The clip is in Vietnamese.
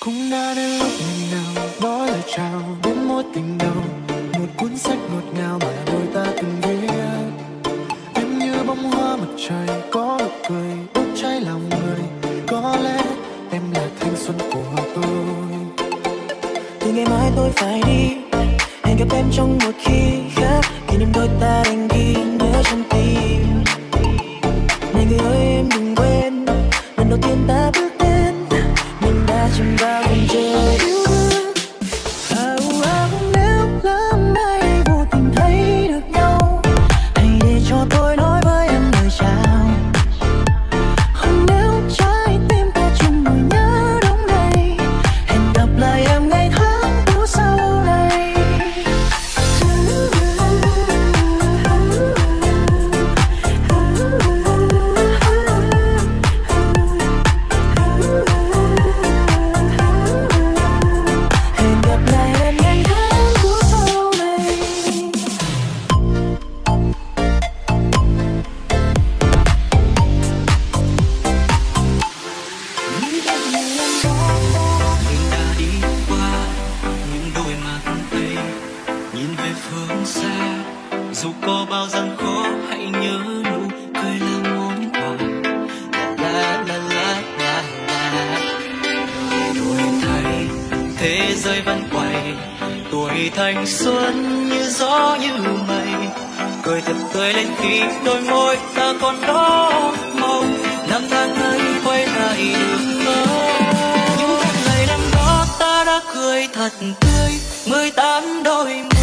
cũng đã đến lúc mình nào nói lời chào, đến mối tình đầu. Một cuốn sách ngọt ngào mà đôi ta từng viết em như bông hoa mặt trời, có nụ cười đốt cháy lòng người. Có lẽ em là thanh xuân của tôi. Từ ngày mai tôi phải đi, hẹn gặp em trong một khi khác. Kỷ niệm đôi ta đành ghi nhớ trong tim. Này người ơi, em đừng quên, lần đầu tiên ta giới vẫn quay tuổi thanh xuân như gió như mây. Cười thật tươi lên khi đôi môi ta còn đó mong năm tháng ấy quay lại được không những ngày năm đó ta đã cười thật tươi. Mười tám đôi môi